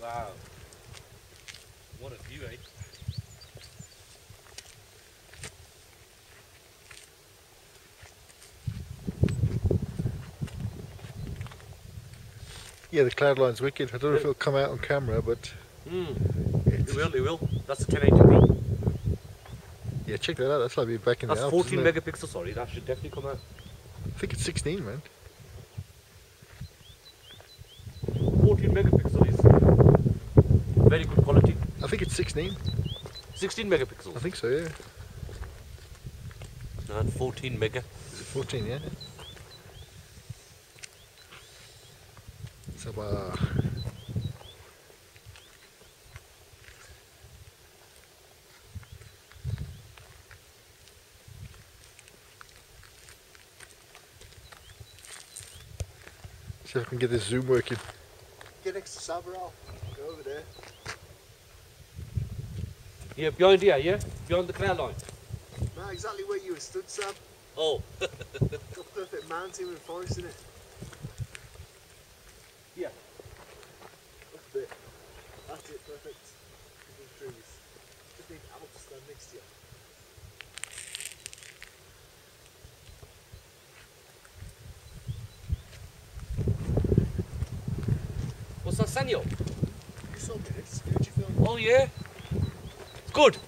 Wow. What a view, eh? Yeah, the cloud line's wicked. I don't know if it'll come out on camera, but Mm. It will, it will. That's a 1080p. yeah, check that out. That's like being back in That's the Alps. 14 isn't megapixels, sorry. That should definitely come out. I think it's 16, man. 14 megapixel is very good quality. I think it's 16. 16 megapixels. I think so, yeah. And 14 mega. Is it 14, yeah? So, uh, see if I can get this zoom working. Get next to Sabral. Go over there. Yeah, behind here, yeah? Behind the cloud line. No, exactly where you were stood, Sab. Oh. Got perfect mountain with forest in it. Yeah. Up a. That's it, perfect. Big trees. Just need Alps stand next to you. What's that, You saw me, it's Fujifilm. Oh, yeah. Good.